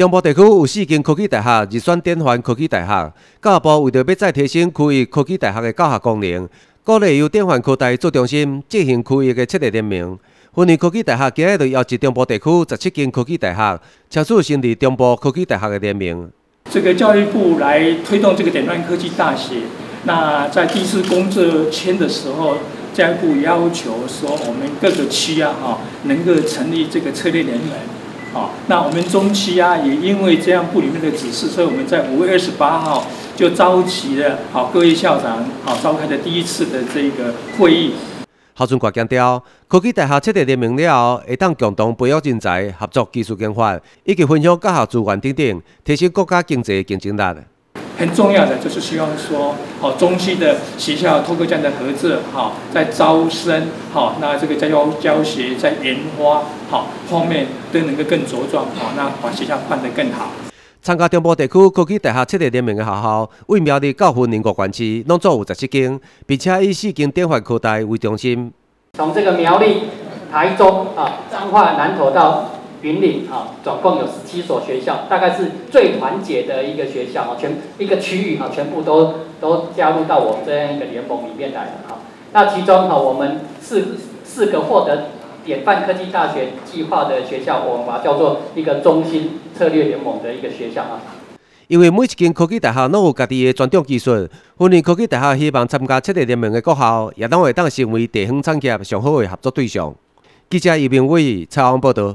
中部地区有四间科技大学入选典范科技大学，教育部为着要再提升区域科技大学的教学功能，鼓励由典范科大做中心进行区域的设立联名。芬尼科技大学今日就邀集中部地区十七间科技大学，签署成立中部科技大学的联名。这个教育部来推动这个典范科技大学，那在第一次公测签的时候，教育部要求说，我们各个区啊，哈，能够成立这个策略联盟，好，那我们中期啊，也因为这样部里面的指示，所以我们在五月二十八号就召集了好各位校长，好召开的第一次的这个会议。校长国强调，科技大学彻底联名了后，会当共同培育人才、合作技术研发，以及分享教学资源等等，提升国家经济竞争力。很重要的就是希望说，好中西的学校透过这样的合作，好在招生，好那这个在教教学、在研发，好方面都能够更茁壮，好那把学校办得更好。参加中部地区科技大学设立联名的学校，为苗栗到云林国关区，拢总有十七间，并且以四间典范科大为中心。从这个苗栗、台中啊、彰化、南投到云林啊，总共有十七所学校，大概是最团结的一个学校啊，全一个区域啊，全部都都加入到我们这样一个联盟里面来了啊。那其中哈，我们四四个获得。典范科技大学计划的学校，我们把它叫做一个中心策略联盟的一个学校啊。因为每一间科技大学拢有家己的专长技术，芬尼科技大学希望参加七个联盟的学校，也当会当成为地方产业上好的合作对象。记者叶明伟采访报道。